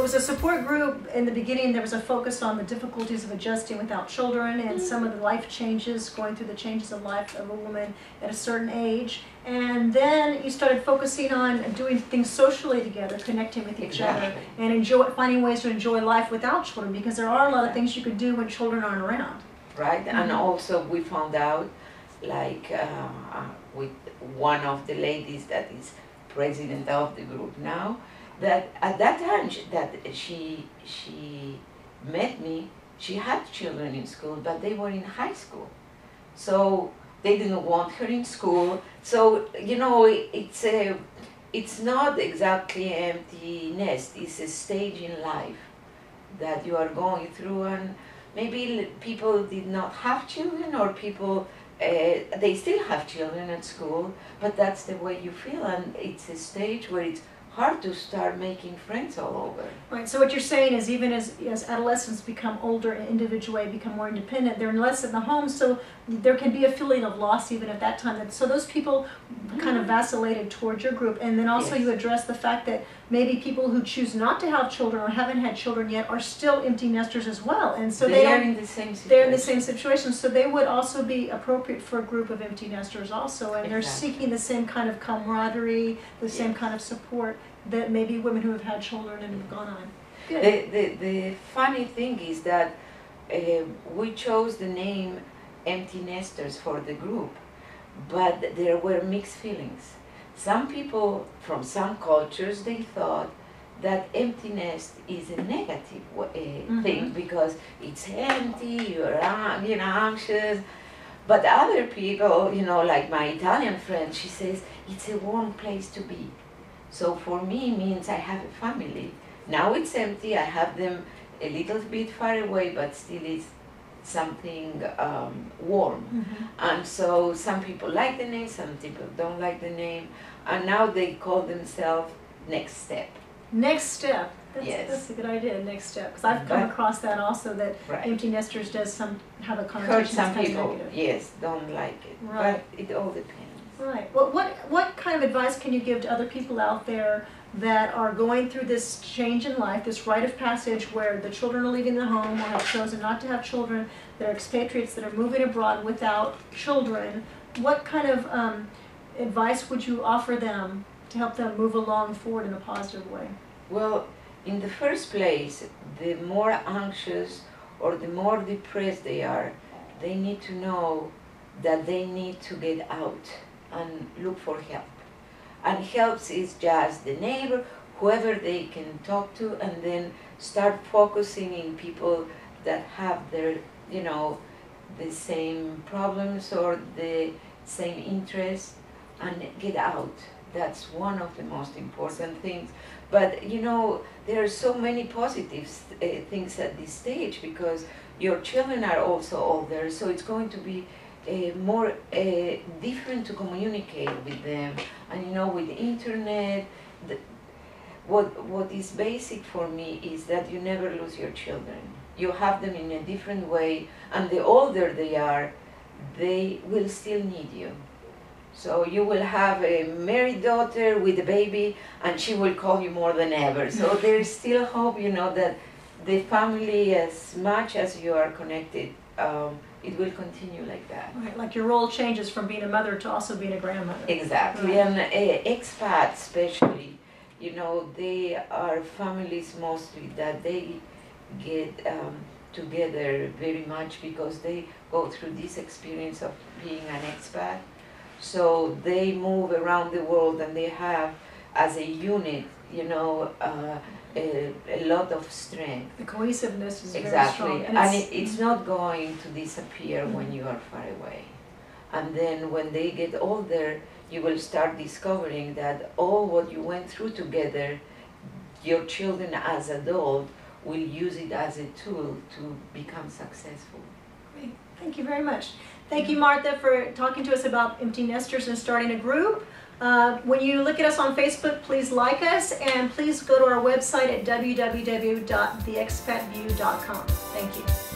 it was a support group. In the beginning, there was a focus on the difficulties of adjusting without children and some of the life changes, going through the changes of life of a woman at a certain age. And then you started focusing on doing things socially together, connecting with each other, and enjoy finding ways to enjoy life without children because there are a lot of things you could do when children aren't around. right? And Mhm. also we found out, like uh, uh, with one of the ladies that is president of the group now, that at that time sh- that she she met me, she had children in school, but they were in high school, so they didn't want her in school. So you know, it, it's a it's not exactly empty nest. It's a stage in life that you are going through and maybe people did not have children or people uh, they still have children at school but that's the way you feel and it's a stage where it's hard to start making friends all over Right, so what you're saying is even as, as adolescents become older and individually become more independent, they're less in the home, so there can be a feeling of loss even at that time. So those people kind of mm-hmm. vacillated towards your group. And then also you address the fact that maybe people who choose not to have children or haven't had children yet are still empty nesters as well. And so they, they are in the same situation they're in the same situation, so they would also be appropriate for a group of empty nesters also. And they're seeking the same kind of camaraderie, the same Yes. kind of support that maybe women who have had children and have gone on. Good. The, the, the funny thing is that uh, we chose the name Empty Nesters for the group, but there were mixed feelings. Some people from some cultures they thought that empty nest is a negative wa- uh, thing because it's empty, you're an- you know anxious. But other people, you know, like my Italian friend, she says it's a warm place to be. So for me means I have a family. Now it's empty. I have them a little bit far away, but still it's something um, warm. Mhm. And so some people like the name, some people don't like the name, and now they call themselves Next Step. Next step. That's, Yes. that's a good idea. Next step, because I've come But- across that also. That Right. empty nesters does some have a Heard some people, negative. yes, don't like it, Right. but it all depends. Right. Well, what what kind of advice can you give to other people out there that are going through this change in life, this rite of passage where the children are leaving the home or have chosen not to have children, that are expatriates that are moving abroad without children? What kind of um, advice would you offer them to help them move along forward in a positive way? Well, in the first place, the more anxious or the more depressed they are, they need to know that they need to get out and look for help. And helps is just the neighbor, whoever they can talk to, and then start focusing in people that have their, you know, the same problems or the same interests and get out. That's one of the most important things. But you know, there are so many positive uh, things at this stage because your children are also older, so it's going to be more uh, different to communicate with them. And you know, with the internet, the, what what is basic for me is that you never lose your children. You have them in a different way, and the older they are, they will still need you. So you will have a married daughter with a baby, and she will call you more than ever. So there is still hope, you know, that the family, as much as you are connected, um, it will continue like that. Right, like your role changes from being a mother to also being a grandmother. Exactly, Right. and uh, expats especially, you know, they are families mostly that they get um, together very much because they go through this experience of being an expat. So they move around the world and they have, as a unit, you know, uh, a, a lot of strength. The cohesiveness is very Exactly, strong. and, it's- it's not going to disappear when you are far away. And then when they get older, you will start discovering that all what you went through together, your children as adult will use it as a tool to become successful. Great. Thank you very much. Thank you, Marta, for talking to us about empty nesters and starting a group. Uh, when you look at us on Facebook, please like us and please go to our website at www.theexpatview.com. Thank you.